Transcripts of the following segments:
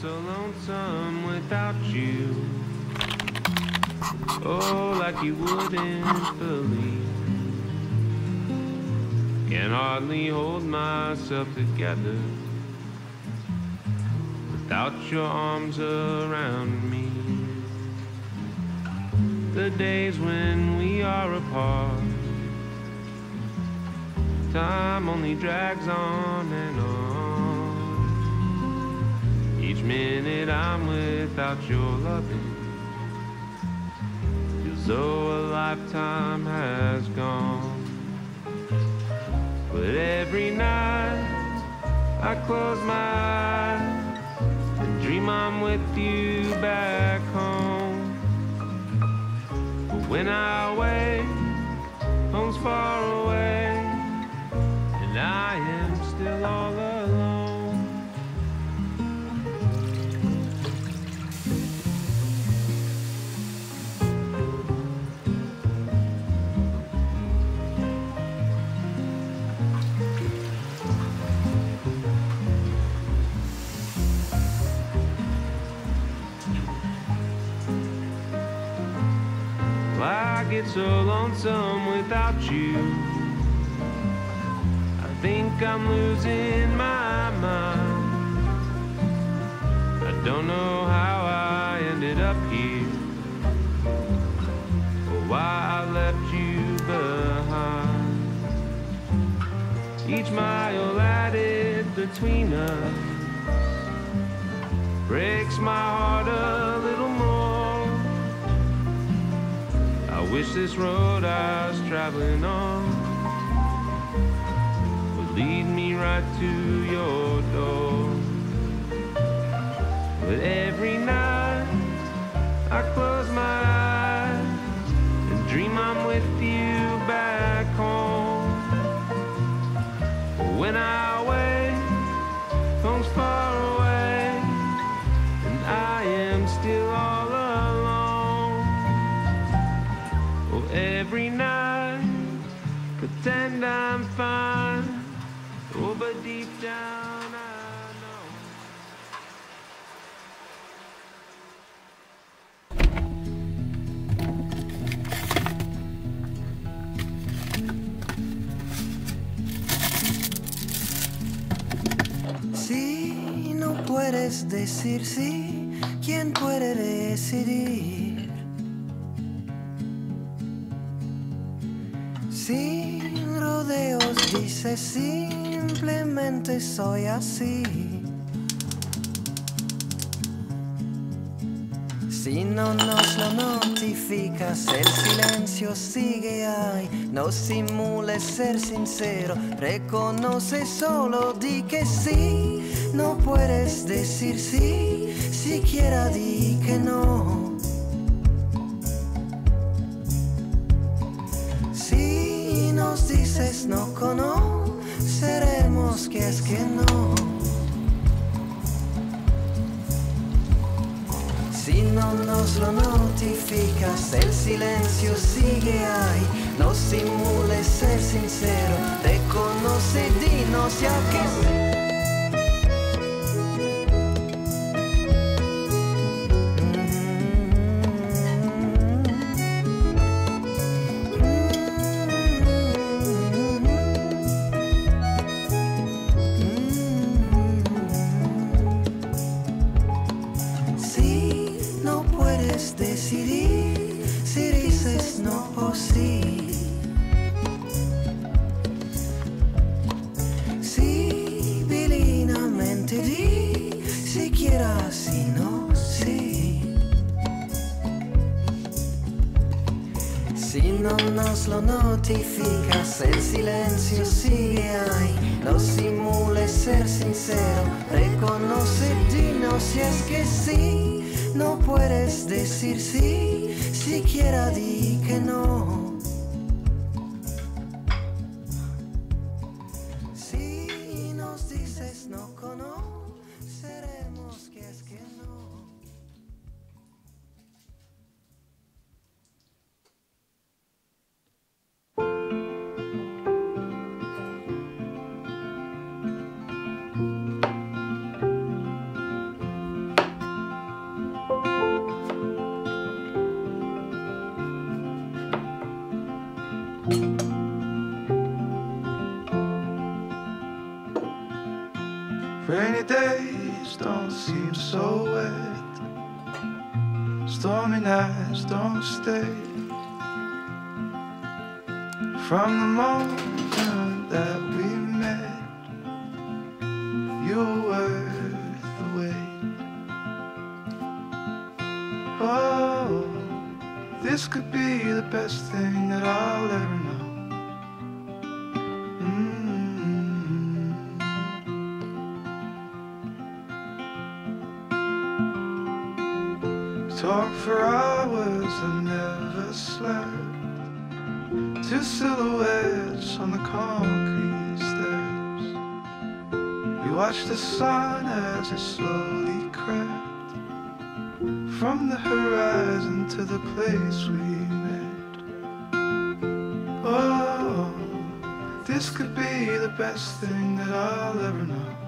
so lonesome without you. Oh, like you wouldn't believe. Can hardly hold myself together without your arms around me. The days when we are apart, time only drags on I'm without your loving feels though a lifetime has gone. But every night I close my eyes and dream I'm with you back home. But when I wake, home's far away, and I am still all alone. Get so lonesome without you. I think I'm losing my mind. I don't know how I ended up here or why I left you behind. Each mile added between us breaks my heart a wish this road I was traveling on would lead me right to your door. But every night I close my eyes and dream I'm with you Deep down. Si no puedes decir sí, ¿quién puede decidir? Sin rodeos dice simplemente soy así. Si no nos lo notificas, el silencio sigue ahí. No simules ser sincero, reconoce solo, di que sí. No puedes decir sí, siquiera di que no. Que es que no. Si no nos lo notificas, el silencio sigue ahí. No simules ser sincero, reconoce, dinos ya que lo notificas, el silencio sigue ahí. No simules ser sincero, reconoce, dinos si es que sí. No puedes decir sí, siquiera di que no. Si nos dices no conoceremos don't seem so wet. Stormy nights don't stay. From the moment that we met, you were worth the wait. Oh, this could be the best thing that I'll ever know. Talk for hours and never slept. Two silhouettes on the concrete steps. We watched the sun as it slowly crept from the horizon to the place we met. Oh, this could be the best thing that I'll ever know.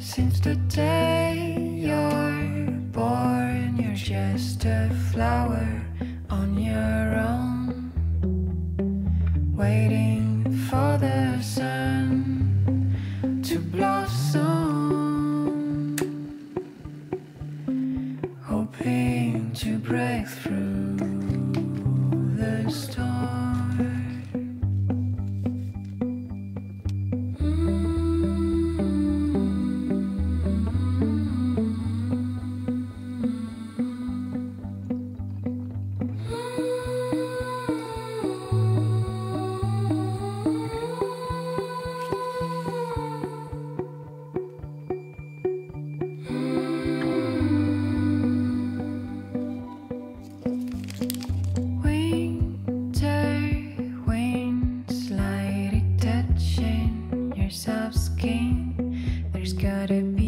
Since the day you're born, you're just a flower on your own, waiting for the sun to blossom, hoping to break through the storm. Skin. There's gotta be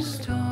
hoping